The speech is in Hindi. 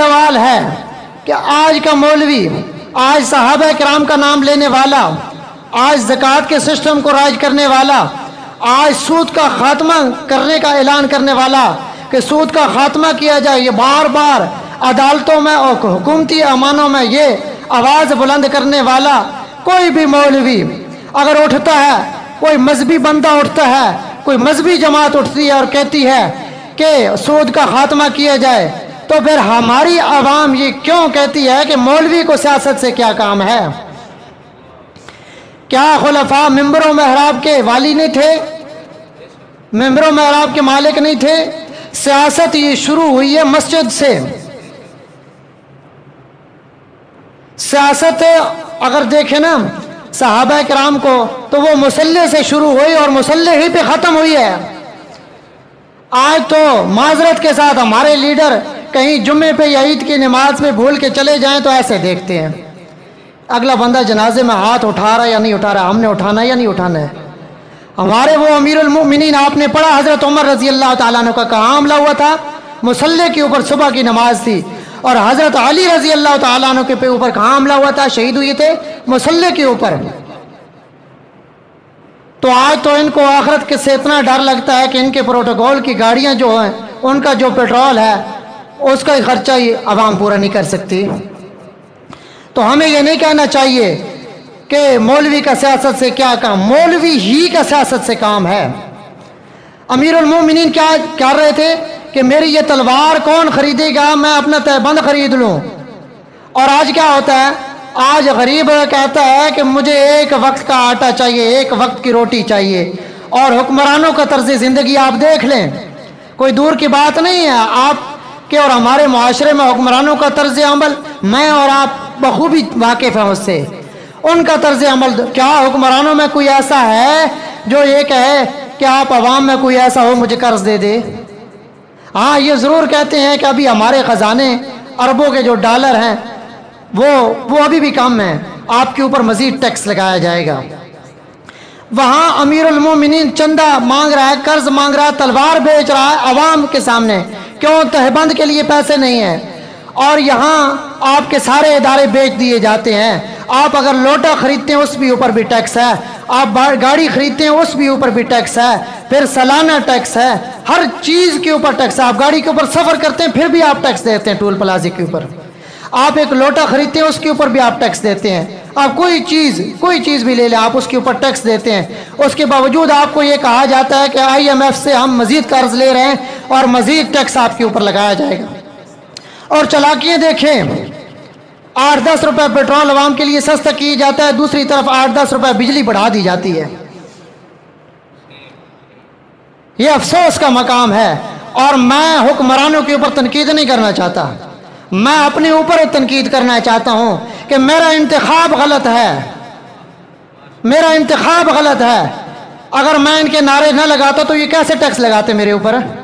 सवाल है कि आज का मौलवी, आज साहब कराम का नाम लेने वाला, आज ज़क़़त के सिस्टम को राज करने वाला, आज सूद का खात्मा करने का ऐलान करने वाला कि सूद का खात्मा किया जाए, ये बार बार अदालतों में और हुकूमती अमानों में ये आवाज़ बुलंद करने वाला कोई भी मौलवी अगर उठता है, कोई मजहबी बंदा उठता है, कोई मजहबी जमात उठती है और कहती है कि सूद का खात्मा किया जाए तो फिर हमारी आवाम ये क्यों कहती है कि मौलवी को सियासत से क्या काम है? क्या खुलफा मेम्बरों महराब के वाली नहीं थे? मेम्बरों महराब के मालिक नहीं थे? सियासत ये शुरू हुई है मस्जिद से। सियासत अगर देखें ना, साहबा कराम को तो वो मुसल्ले से शुरू हुई और मुसल्ले ही पे ख़त्म हुई है। आज तो माजरत के साथ हमारे लीडर कहीं जुम्मे पे या ईद की नमाज़ में भूल के चले जाएँ तो ऐसे देखते हैं। अगला बंदा जनाजे में हाथ उठा रहा है या नहीं उठा रहा हमने उठाना है या नहीं उठाना है? हमारे वो अमीरमिन आपने पढ़ा हज़रत उमर रज़ी अल्लाह तु का कहाँ हमला हुआ था? मुसल्ले के ऊपर सुबह की नमाज़ थी। और हज़रत अली रज़ी अल्लाह तु के ऊपर कहाँ हमला हुआ था? शहीद हुए थे मुसल्ले के ऊपर। तो आज तो इनको आखरत के से इतना डर लगता है कि इनके प्रोटोकॉल की गाड़ियाँ जो हैं, उनका जो पेट्रोल है उसका खर्चा ही आवाम पूरा नहीं कर सकती। तो हमें यह नहीं कहना चाहिए कि मौलवी का सियासत से क्या काम, मौलवी ही का सियासत से काम है। अमीरमिन क्या कर रहे थे कि मेरी ये तलवार कौन खरीदेगा, मैं अपना तयबंद खरीद लूँ? और आज क्या होता है? आज गरीब कहता है कि मुझे एक वक्त का आटा चाहिए, एक वक्त की रोटी चाहिए। और हुक्मरानों का तर्ज ज़िंदगी आप देख लें। कोई दूर की बात नहीं है, आप के और हमारे माशरे में हुक्मरानों का तर्ज अमल, मैं और आप बखूबी वाकिफ़ हैं उससे। उनका तर्ज अमल, क्या हुक्मरानों में कोई ऐसा है जो ये कहे कि आप अवाम में कोई ऐसा हो, मुझे कर्ज दे दे? हाँ ये ज़रूर कहते हैं कि अभी हमारे ख़जाने अरबों के जो डॉलर हैं, वो वो अभी भी कम है। आपके ऊपर मज़ीद टैक्स लगाया जाएगा। वहाँ अमीरमिन चंदा मांग रहा है, कर्ज मांग रहा है, तलवार बेच रहा है अवाम के सामने। क्यों? तहबंद के लिए पैसे नहीं हैं। और यहाँ आपके सारे इदारे बेच दिए जाते हैं। आप अगर लोटा खरीदते हैं, उस भी ऊपर भी टैक्स है। आप गाड़ी खरीदते हैं, उस भी ऊपर भी टैक्स है। फिर सालाना टैक्स है। हर चीज़ के ऊपर टैक्स है। आप गाड़ी के ऊपर सफ़र करते हैं, फिर भी आप टैक्स देते हैं टोल प्लाजे के ऊपर। आप एक लोटा खरीदते हैं, उसके ऊपर भी आप टैक्स देते हैं। आप कोई चीज़ कोई चीज़ भी ले लें, आप उसके ऊपर टैक्स देते हैं। उसके बावजूद आपको ये कहा जाता है कि आईएमएफ से हम मज़ीद कर्ज ले रहे हैं। और मज़ीद टैक्स आपके ऊपर लगाया जाएगा। और चलाकियाँ देखें, आठ दस रुपए पेट्रोल आवाम के लिए सस्ता किया जाता है, दूसरी तरफ़ आठ दस रुपए बिजली बढ़ा दी जाती है। यह अफसोस का मकाम है, और मैं हुक्मरानों के ऊपर तनकीद नहीं करना चाहता। मैं अपने ऊपर तनकीद करना चाहता हूँ कि मेरा इंतखब गलत है। मेरा इंतखब गलत है। अगर मैं इनके नारे ना लगाता तो ये कैसे टैक्स लगाते मेरे ऊपर?